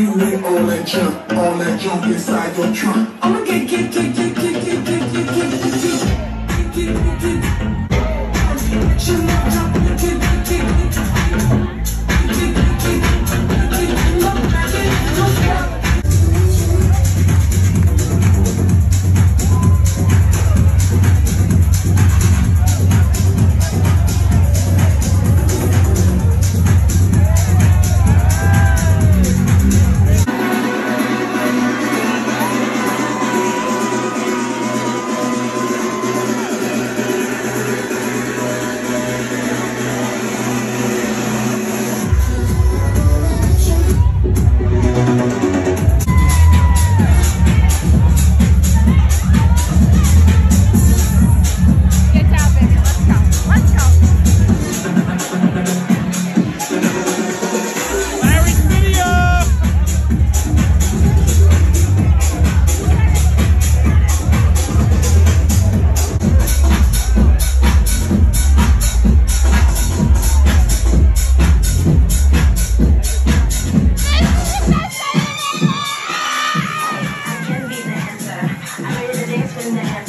you with all that junk, all that junk inside your trunk. I'ma get, get, get, get, get, get, get, get.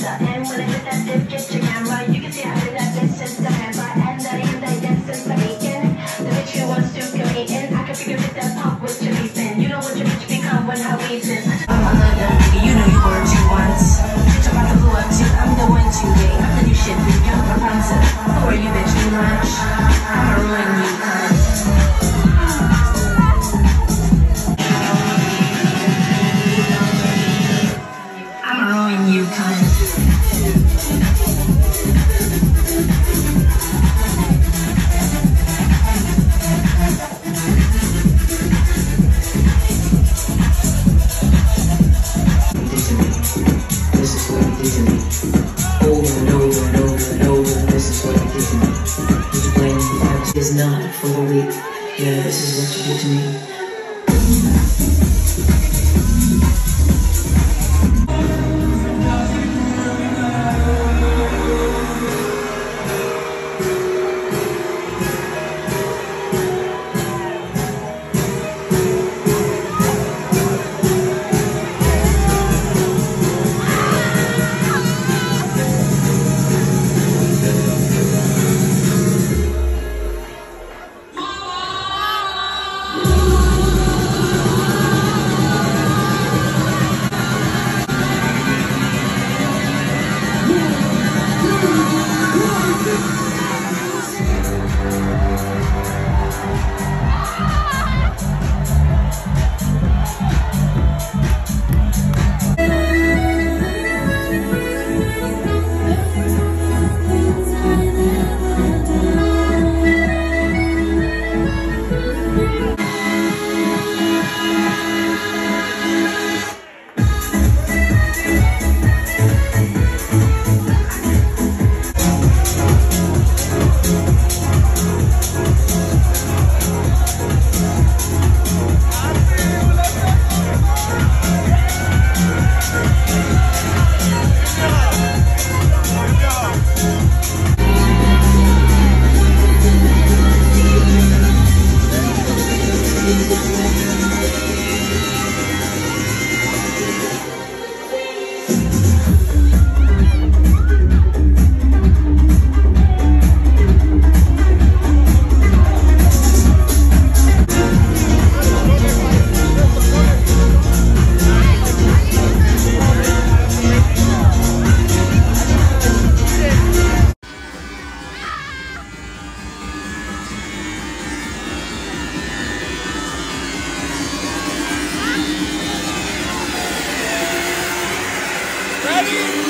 And when Over and over and over and over, this is what you do to me. You blame the is not for. Yeah, this is what you do to me. Everybody.